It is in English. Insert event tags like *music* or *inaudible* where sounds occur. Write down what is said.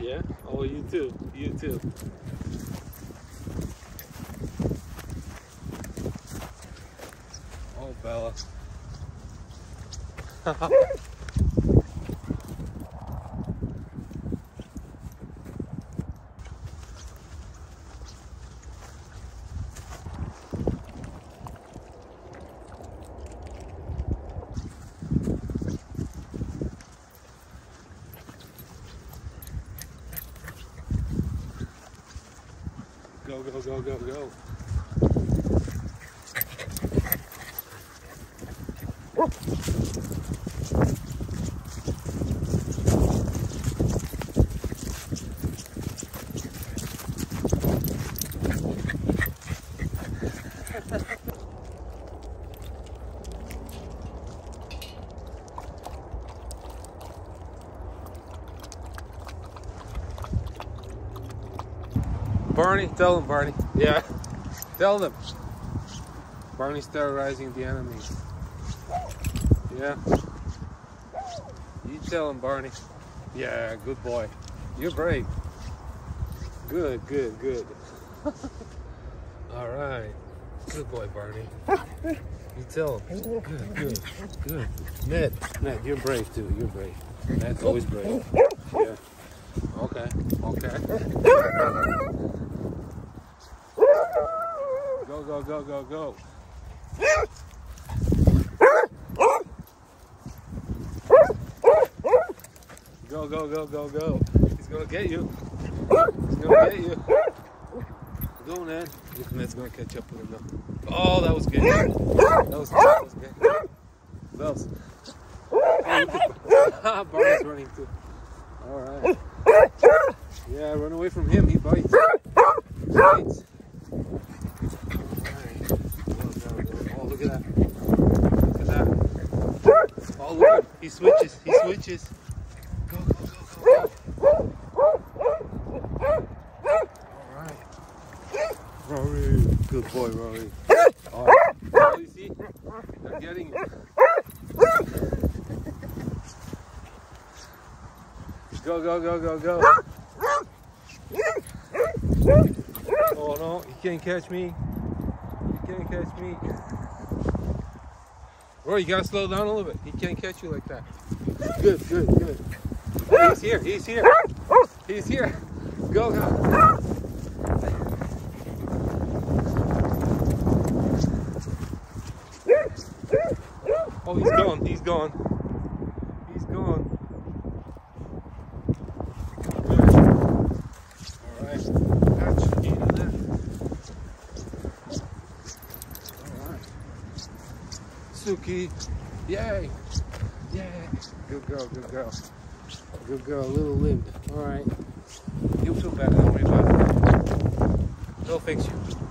Yeah? Oh, you too. You too. Oh, Bella. *laughs* Go, go, go, go, go. Barney, tell him, Barney. Yeah. Tell them. Barney's terrorizing the enemy. Yeah. You tell him, Barney. Yeah, good boy. You're brave. Good, good, good. *laughs* All right. Good boy, Barney. You tell him. Good, good, good. Ned, Ned, you're brave too. You're brave. Ned's always brave. Yeah. Okay, okay. Go, go, go, go, go. Go, go, go, go, go. He's gonna get you. He's gonna get you. Go, Ned. Look, Ned's gonna catch up with him now. Oh, that was good. That was good. That was good. What else? *laughs* Oh, Barney's running too. All right. Yeah, run away from him. He bites. He bites. Alright. Go, go, go. Oh, look at that. Look at that. Oh, look. He switches. He switches. Go, go, go, go, go. Alright. Rory. Good boy, Rory. Alright. Oh, you see? They're getting you. Go, go, go, go, go. Oh no, you can't catch me. You can't catch me. Rory, you gotta slow down a little bit. He can't catch you like that. Good, good, good. Oh, he's here, he's here. He's here. Go, go. Oh, he's gone, he's gone. He's gone. Good. All right. Catch. Get in there. All right. Sookie. Yay. Yay. Good girl, good girl. Good girl, a little limbed. All right. You'll feel better, don't worry about it. They'll fix you.